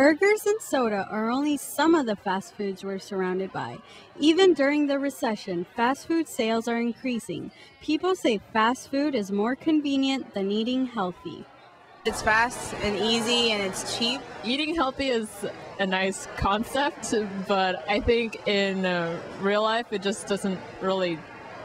Burgers and soda are only some of the fast foods we're surrounded by. Even during the recession, fast food sales are increasing. People say fast food is more convenient than eating healthy. It's fast and easy and it's cheap. Eating healthy is a nice concept, but I think in uh, real life it just doesn't really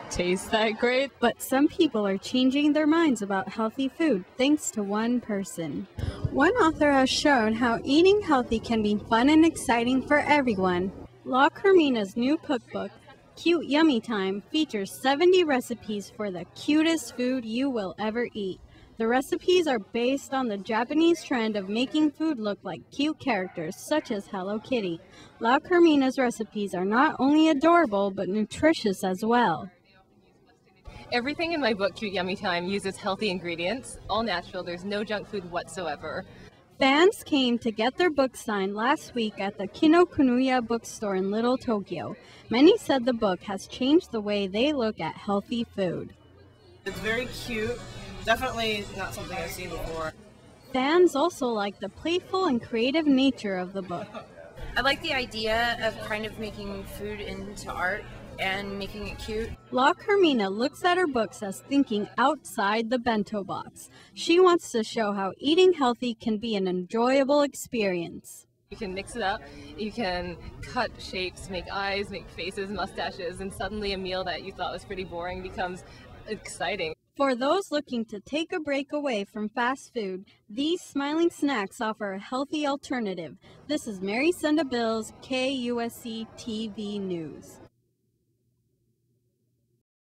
taste that great. But some people are changing their minds about healthy food thanks to one person. One author has shown how eating healthy can be fun and exciting for everyone. La Carmina's new cookbook, Cute Yummy Time, features 70 recipes for the cutest food you will ever eat. The recipes are based on the Japanese trend of making food look like cute characters such as Hello Kitty. La Carmina's recipes are not only adorable but nutritious as well. Everything in my book, Cute Yummy Time, uses healthy ingredients, all natural, there's no junk food whatsoever. Fans came to get their book signed last week at the Kinokuniya bookstore in Little Tokyo. Many said the book has changed the way they look at healthy food. It's very cute. Definitely not something I've seen before. Fans also like the playful and creative nature of the book. I like the idea of kind of making food into art and making it cute. La Carmina looks at her books as thinking outside the bento box. She wants to show how eating healthy can be an enjoyable experience. You can mix it up, you can cut shapes, make eyes, make faces, mustaches, and suddenly a meal that you thought was pretty boring becomes exciting. For those looking to take a break away from fast food, these smiling snacks offer a healthy alternative. This is Merisenda Bills, KUSC TV News.